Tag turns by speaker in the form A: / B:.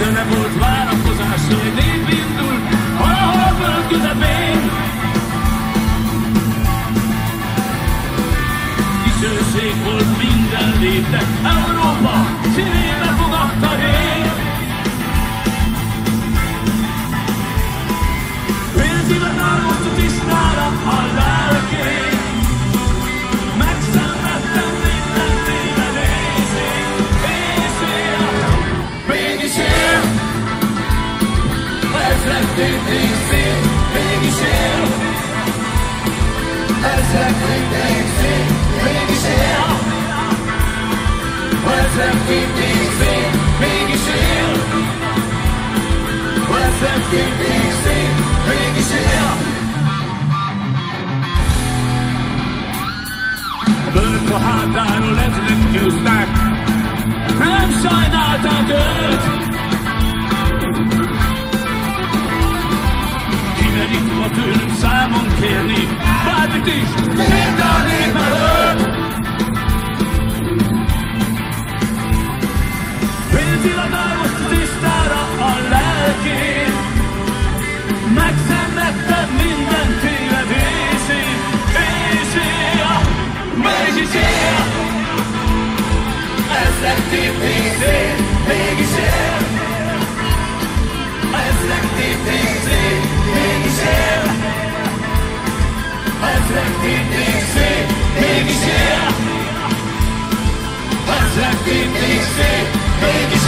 A: De nem volt várakozás, hogy nép indul, valahol a föld közepén. Dicsőség volt minden Európa Everything's in Michelle. That's everything's in Michelle. What's everything's in Michelle? What's everything's in Michelle? Political hotline, let's let you snack. számon kérni. Bármit is, minden népelőt! Pénzilag tisztára a lelkét, megszenvedted minden tévedését, és él, mégis él! Ez lett építés, mégis él! Ez lett építés, mégis él! Taktikleşti bilgisayar Taktikleşti bilgisayar